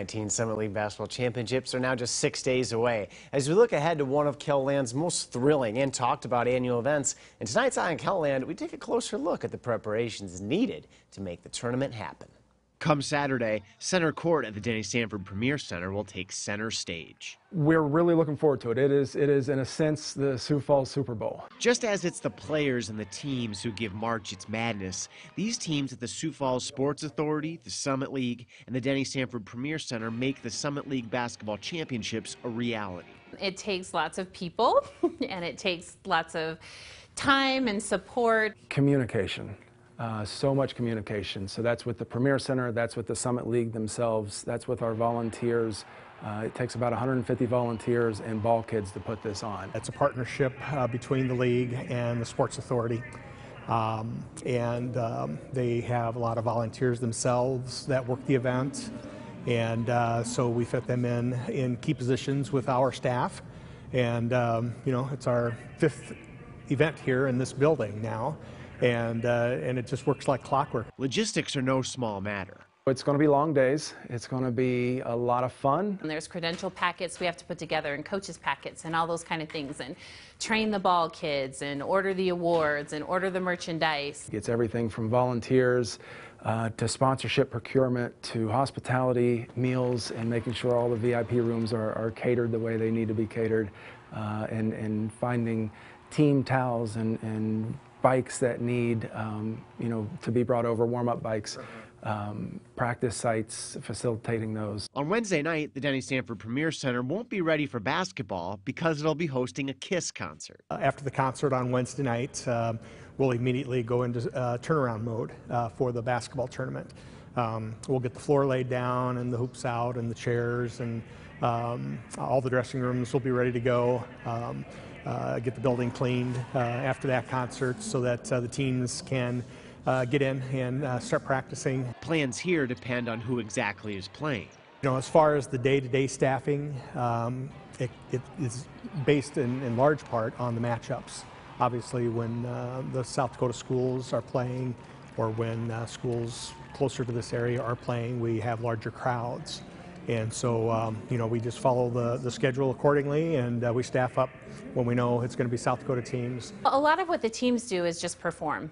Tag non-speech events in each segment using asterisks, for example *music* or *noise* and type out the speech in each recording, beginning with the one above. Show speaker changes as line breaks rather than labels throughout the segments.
19 Summit League Basketball Championships are now just six days away. As we look ahead to one of KELOLAND's most thrilling and talked about annual events, in tonight's Eye on KELOLAND, we take a closer look at the preparations needed to make the tournament happen.
Come Saturday, center court at the Denny Sanford Premier Center will take center stage.
We're really looking forward to it. It is, it is in a sense, the Sioux Falls Super Bowl.
Just as it's the players and the teams who give March its madness, these teams at the Sioux Falls Sports Authority, the Summit League, and the Denny Sanford Premier Center make the Summit League Basketball Championships a reality.
It takes lots of people *laughs* and it takes lots of time and support.
Communication. Uh, so much communication. So that's with the Premier Center, that's with the Summit League themselves, that's with our volunteers. Uh, it takes about 150 volunteers and ball kids to put this on.
It's a partnership uh, between the league and the Sports Authority. Um, and um, they have a lot of volunteers themselves that work the event. And uh, so we fit them in in key positions with our staff. And, um, you know, it's our fifth event here in this building now and, uh, and it just works like clockwork.
Logistics are no small matter.
It's going to be long days. It's going to be a lot of fun.
And there's credential packets we have to put together and coaches packets and all those kind of things and train the ball kids and order the awards and order the merchandise.
It's everything from volunteers uh, to sponsorship procurement to hospitality, meals, and making sure all the VIP rooms are, are catered the way they need to be catered uh, and, and finding team towels and, and bikes that need, um, you know, to be brought over, warm-up bikes, um, practice sites, facilitating those.
On Wednesday night, the Denny Sanford Premier Center won't be ready for basketball because it'll be hosting a KISS concert.
Uh, after the concert on Wednesday night, uh, we'll immediately go into uh, turnaround mode uh, for the basketball tournament. Um, we'll get the floor laid down and the hoops out and the chairs and um, all the dressing rooms will be ready to go. Uh, get the building cleaned uh, after that concert so that uh, the teams can uh, get in and uh, start practicing.
Plans here depend on who exactly is playing.
You know, as far as the day-to-day staffing, um, it, it is based in, in, large part on the matchups. Obviously, when uh, the South Dakota schools are playing or when schools closer to this area are playing, we have larger crowds. And so, um, you know, we just follow the, the schedule accordingly and uh, we staff up when we know it's going to be South Dakota teams.
A lot of what the teams do is just perform.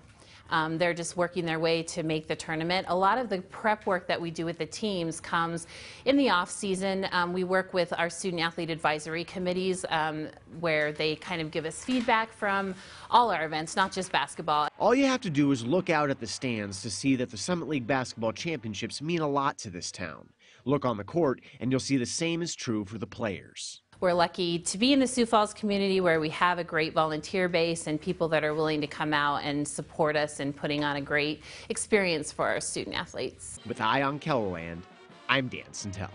Um, they're just working their way to make the tournament. A lot of the prep work that we do with the teams comes in the off season. Um, we work with our student athlete advisory committees um, where they kind of give us feedback from all our events, not just basketball.
All you have to do is look out at the stands to see that the Summit League basketball championships mean a lot to this town. Look on the court and you'll see the same is true for the players.
We're lucky to be in the Sioux Falls community where we have a great volunteer base and people that are willing to come out and support us in putting on a great experience for our student athletes.
With Eye on KELOLAND, I'm Dan Santella.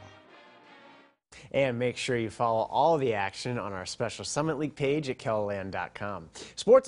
And make sure you follow all the action on our special Summit League page at keloland.com. Sports